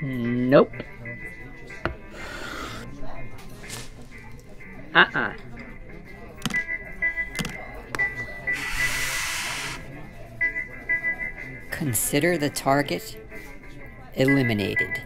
Nope. Uh-uh. Consider the target eliminated.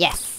Yes.